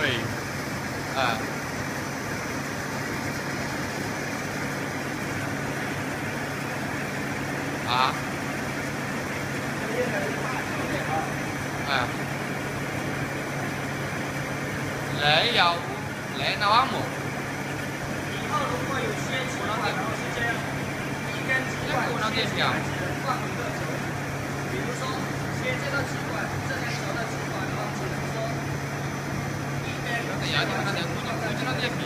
three. À. à. à. lễ dầu lễ nó một Hãy subscribe cho kênh こちらです。